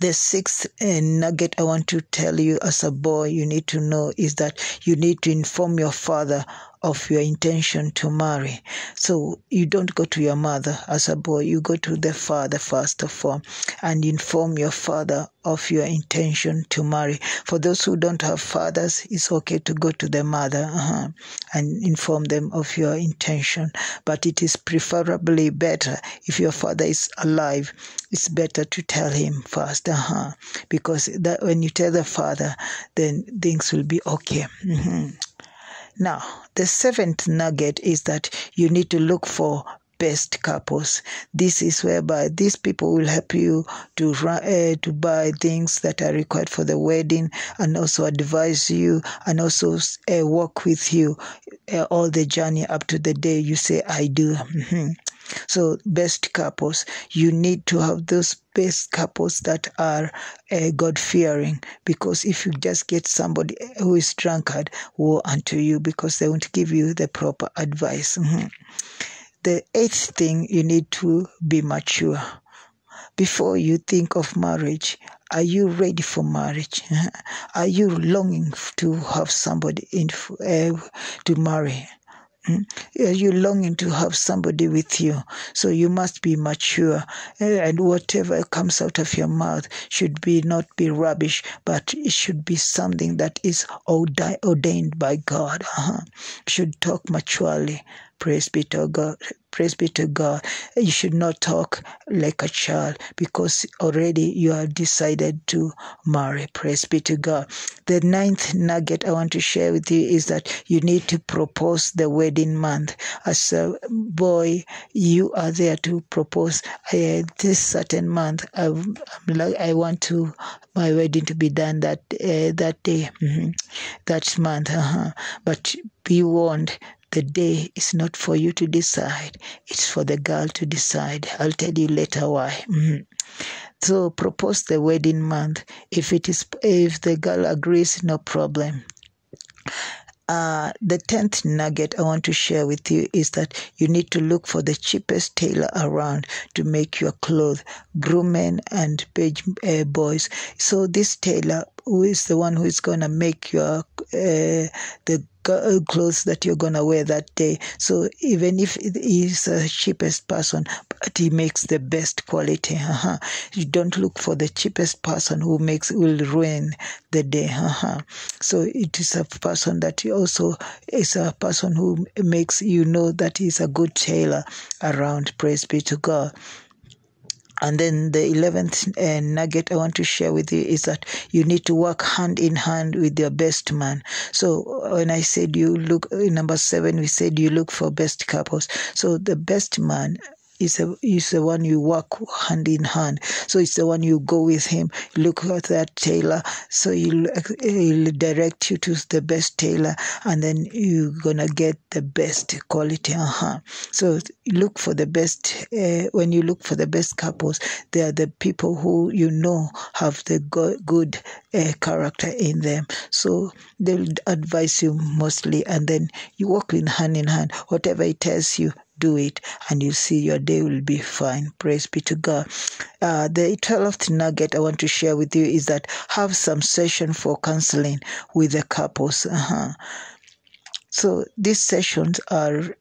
The sixth uh, nugget I want to tell you as a boy, you need to know is that you need to inform your father of your intention to marry. So you don't go to your mother as a boy, you go to the father first of all and inform your father of your intention to marry. For those who don't have fathers, it's okay to go to the mother uh-huh, and inform them of your intention. But it is preferably better if your father is alive, it's better to tell him first, uh-huh, because that when you tell the father, then things will be okay. Mhm. Now, the seventh nugget is that you need to look for best couples. This is whereby these people will help you to uh, to buy things that are required for the wedding, and also advise you, and also uh, work with you uh, all the journey up to the day you say I do. So, best couples, you need to have those best couples that are uh, God fearing. Because if you just get somebody who is drunkard, woe unto you, because they won't give you the proper advice. Mhm. The eighth thing, you need to be mature. Before you think of marriage, are you ready for marriage? Are you longing to have somebody in uh, to marry? Mm. Are you longing to have somebody with you? So you must be mature, eh, and whatever comes out of your mouth should be not be rubbish, but it should be something that is ordained by God. Uh-huh. Should talk maturely. Praise be to God. Praise be to God. You should not talk like a child because already you have decided to marry. Praise be to God. The ninth nugget I want to share with you is that you need to propose the wedding month. As a boy, you are there to propose uh, this certain month. I, I want to my wedding to be done that uh, that day, mhm, that month. Uh-huh. But be warned the day is not for you to decide. It's for the girl to decide. I'll tell you later why. Mhm. so propose the wedding month. If it is if the girl agrees no problem. Uh, the tenth nugget I want to share with you is that you need to look for the cheapest tailor around to make your clothes, groommen and page uh, boys. So this tailor, who is the one who is gonna make your uh, the clothes that you're gonna wear that day. So even if he's the cheapest person, but he makes the best quality. Uh-huh. You don't look for the cheapest person who makes will ruin the day. Uh-huh. So it is a person that you also is a person who makes you know that he's a good tailor around. Praise be to God. And then the 11th uh, nugget I want to share with you is that you need to work hand in hand with your best man. So when I said you look, in number seven, we said you look for best couples. So the best man is a, is the one you work hand in hand. So it's the one you go with him, look at that tailor. So he'll, he'll direct you to the best tailor and then you're gonna get the best quality. Uh-huh. So look for the best, uh, when you look for the best couples, they are the people who you know have the go- good uh, character in them. So they'll advise you mostly and then you walk in hand in hand. Whatever he tells you, do it and you see your day will be fine. Praise be to god. Uh, the 12th nugget i want to share with you is that have some session for counseling with the couples. Uh-huh. so these sessions are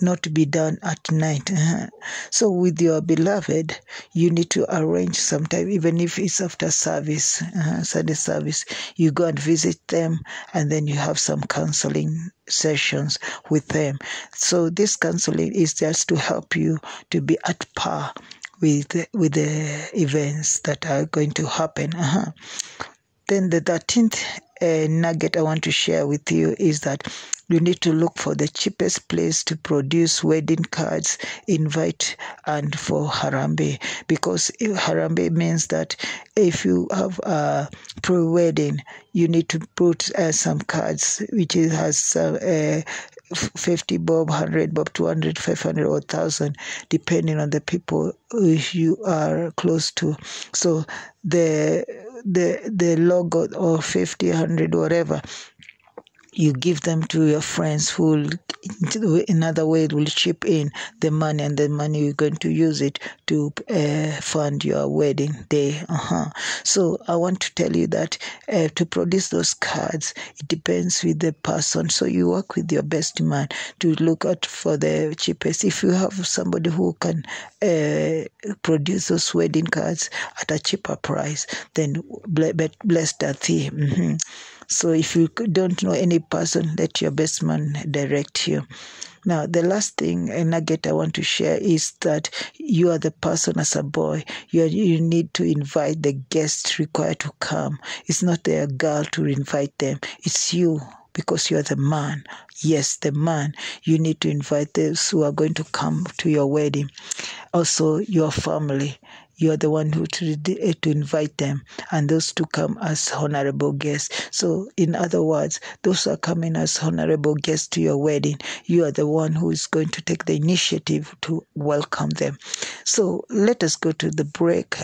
not to be done at night. uh-huh. So, with your beloved, you need to arrange sometime, even if it's after service, uh, Sunday service, you go and visit them and then you have some counseling sessions with them. So, this counseling is just to help you to be at par with the, with the events that are going to happen. Uh-huh. Then the 13th uh, nugget I want to share with you is that you need to look for the cheapest place to produce wedding cards, invite, and for Harambee. Because Harambee means that if you have a pre wedding, you need to put uh, some cards, which has uh, 50 bob, 100 bob, 200, 500, or 1000, depending on the people you are close to. So the the the logo or 50 100 whatever you give them to your friends who in other way will chip in the money and the money you're going to use it to uh, fund your wedding day uh-huh. so i want to tell you that uh, to produce those cards it depends with the person so you work with your best man to look out for the cheapest if you have somebody who can uh, produce those wedding cards at a cheaper price then blessed are thee mm-hmm. So if you don't know any person, let your best man direct you. Now, the last thing, a nugget I want to share is that you are the person as a boy. You, are, you need to invite the guests required to come. It's not their girl to invite them. It's you because you're the man. Yes, the man. You need to invite those who are going to come to your wedding. Also, your family you are the one who to, eh, to invite them and those to come as honorable guests. So, in other words, those who are coming as honorable guests to your wedding, you are the one who is going to take the initiative to welcome them. So, let us go to the break.